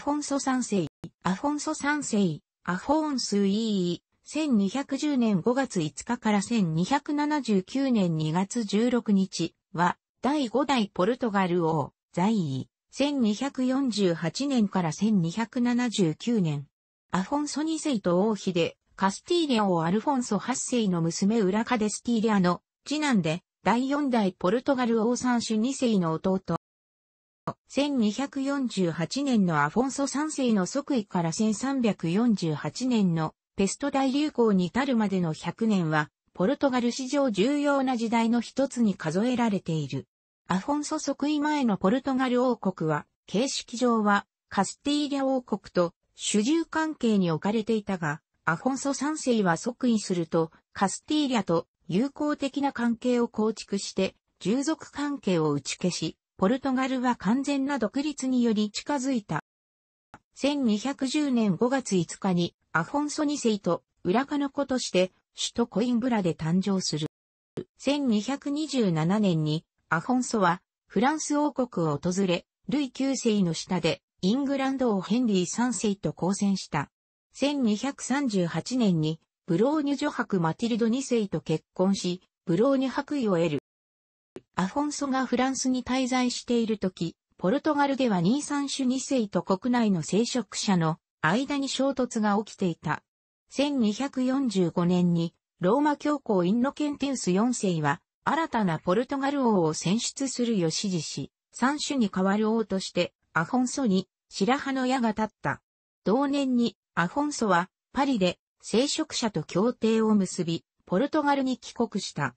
フォンソ3世、アフォンソ3世、アフォーンスイー、1210年5月5日から1279年2月16日は、第5代ポルトガル王、在位、1248年から1279年。アフォンソ2世と王妃で、カスティーリャ王アルフォンソ8世の娘ウラカデスティーリャの次男で、第4代ポルトガル王三種2世の弟。1248年のアフォンソ3世の即位から1348年のペスト大流行に至るまでの100年は、ポルトガル史上重要な時代の一つに数えられている。アフォンソ即位前のポルトガル王国は、形式上はカスティーリャ王国と主従関係に置かれていたが、アフォンソ3世は即位すると、カスティーリャと友好的な関係を構築して、従属関係を打ち消し、ポルトガルは完全な独立により近づいた。1210年5月5日に、アフォンソ2世と裏カの子として、首都コインブラで誕生する。1227年に、アフォンソは、フランス王国を訪れ、ルイ9世の下で、イングランド王ヘンリー3世と交戦した。1238年に、ブローニュ女伯マティルド2世と結婚し、ブローニュ伯位を得る。アフォンソがフランスに滞在している時、ポルトガルではニーサン種2世と国内の聖職者の間に衝突が起きていた。1245年に、ローマ教皇インノケンテウス4世は、新たなポルトガル王を選出するよ指示し、三種に代わる王として、アフォンソに白羽の矢が立った。同年にアフォンソはパリで聖職者と協定を結び、ポルトガルに帰国した。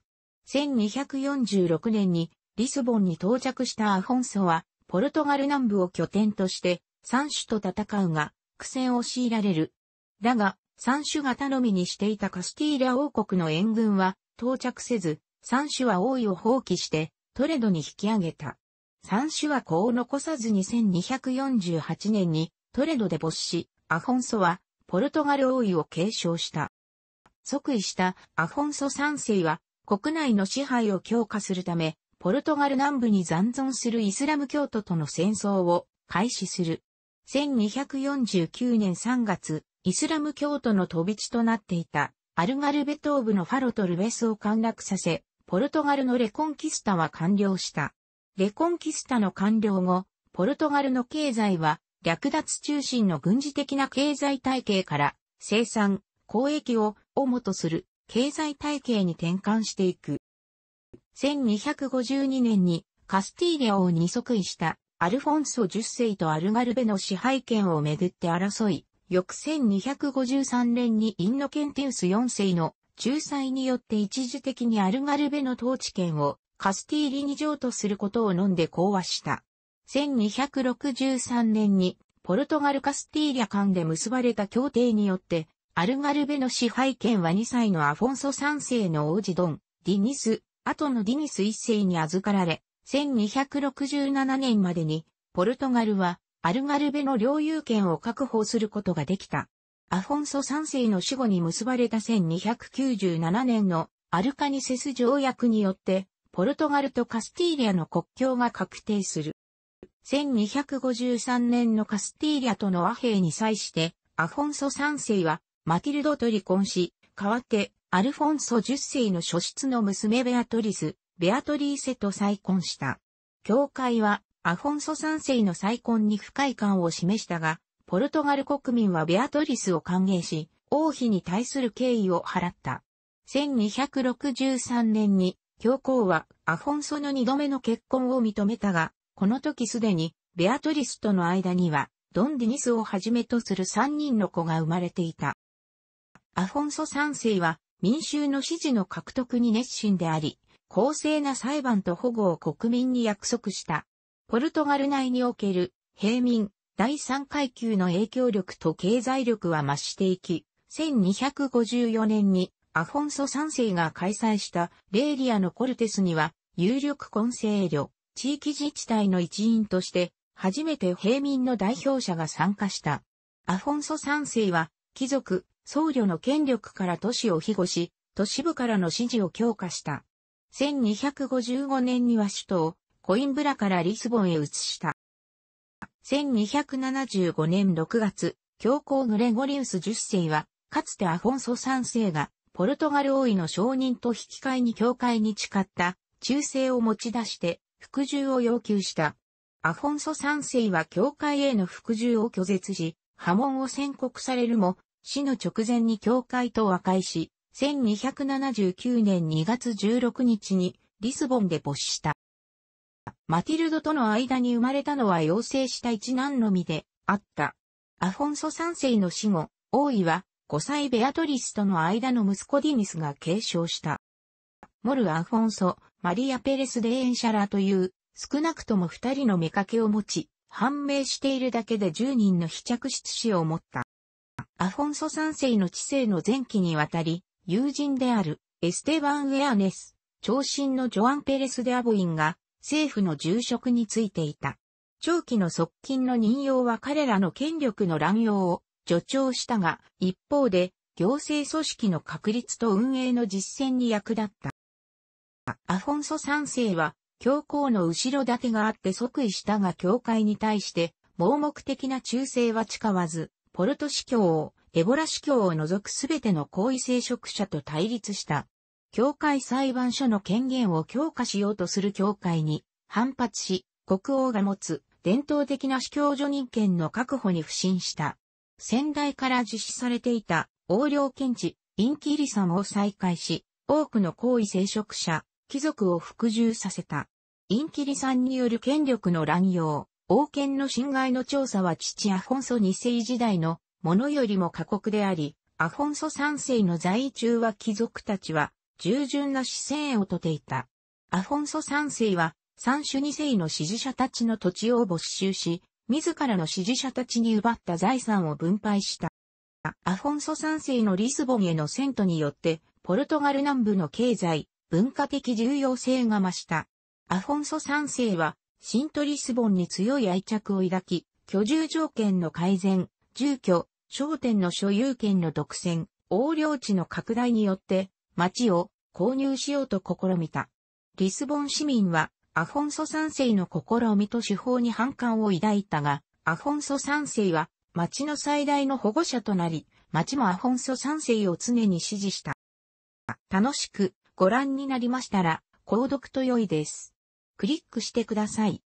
1246年にリスボンに到着したアフォンソは、ポルトガル南部を拠点として三種と戦うが、苦戦を強いられる。だが、三種が頼みにしていたカスティーリャ王国の援軍は到着せず、三種は王位を放棄してトレドに引き上げた。三種は子を残さずに1248年にトレドで没し、アフォンソはポルトガル王位を継承した。即位したアフォンソ3世は国内の支配を強化するため、ポルトガル南部に残存するイスラム教徒との戦争を開始する。1249年3月、イスラム教徒の飛び地となっていたアルガルベ東部のファロとルベスを陥落させ、ポルトガルのレコンキスタは完了した。レコンキスタの完了後、ポルトガルの経済は略奪中心の軍事的な経済体系から生産、交易を主とする経済体系に転換していく。1252年にカスティーリャ王に即位したアルフォンソ10世とアルガルベの支配権をめぐって争い、翌1253年にインノケンティウス4世の仲裁によって一時的にアルガルベの統治権をカスティーリに譲渡することを飲んで講和した。1263年にポルトガルカスティーリャ間で結ばれた協定によって、アルガルベの支配権は2歳のアフォンソ3世の王子ドン、ディニス、後のディニス1世に預かられ、1267年までに、ポルトガルはアルガルベの領有権を確保することができた。アフォンソ3世の死後に結ばれた1297年のアルカニセス条約によって、ポルトガルとカスティーリャの国境が確定する。1253年のカスティーリャとの和平に際して、アフォンソ3世はマティルドと離婚し、代わってアルフォンソ10世の初出の娘ベアトリス、ベアトリーセと再婚した。教会はアフォンソ3世の再婚に不快感を示したが、ポルトガル国民はベアトリスを歓迎し、王妃に対する敬意を払った。1263年に教皇はアフォンソの二度目の結婚を認めたが、この時すでにベアトリスとの間にはドン・ディニスをはじめとする三人の子が生まれていた。アフォンソ三世は民衆の支持の獲得に熱心であり、公正な裁判と保護を国民に約束した。ポルトガル内における平民第三階級の影響力と経済力は増していき、1254年にアフォンソ3世が開催したレーリアのコルテスには、有力コンセーリョ、地域自治体の一員として、初めて平民の代表者が参加した。アフォンソ3世は、貴族、僧侶の権力から都市を庇護し、都市部からの支持を強化した。1255年には首都をコインブラからリスボンへ移した。1275年6月、教皇グレゴリウス10世は、かつてアフォンソ3世が、ポルトガル王位の承認と引き換えに教会に誓った忠誠を持ち出して服従を要求した。アフォンソ3世は教会への服従を拒絶し、破門を宣告されるも、死の直前に教会と和解し、1279年2月16日にリスボンで没した。マティルドとの間に生まれたのは夭逝した一男のみであった。アフォンソ3世の死後、王位は後妻ベアトリスとの間の息子ディニスが継承した。モル・アフォンソ、マリア・ペレス・デエンシャラという少なくとも2人の妾を持ち、判明しているだけで10人の非嫡出子を持った。アフォンソ3世の知性の前期にわたり、友人であるエステバン・ウェアネス、長身のジョアン・ペレス・デアボインが政府の重職についていた。長期の側近の任用は彼らの権力の乱用を助長したが、一方で行政組織の確立と運営の実践に役立った。アフォンソ3世は、教皇の後ろ盾があって即位したが教会に対して盲目的な忠誠は誓わず、ポルト司教を、エボラ司教を除くすべての皇位聖職者と対立した。教会裁判所の権限を強化しようとする教会に反発し、国王が持つ伝統的な司教助任権の確保に不信した。先代から実施されていた横領検知、インキリサムを再開し、多くの皇位聖職者、貴族を服従させた。インキリさんによる権力の乱用、王権の侵害の調査は父アフォンソ2世時代のものよりも過酷であり、アフォンソ3世の在位中は貴族たちは従順な姿勢をとていた。アフォンソ3世は、三種二世の支持者たちの土地を没収し、自らの支持者たちに奪った財産を分配した。アフォンソ3世のリスボンへの遷都によって、ポルトガル南部の経済、文化的重要性が増した。アフォンソ3世は、新都リスボンに強い愛着を抱き、居住条件の改善、住居、商店の所有権の独占、横領地の拡大によって、町を購入しようと試みた。リスボン市民はアフォンソ3世の試みと手法に反感を抱いたが、アフォンソ3世は町の最大の保護者となり、町もアフォンソ3世を常に支持した。楽しくご覧になりましたら、購読と良いです。クリックしてください。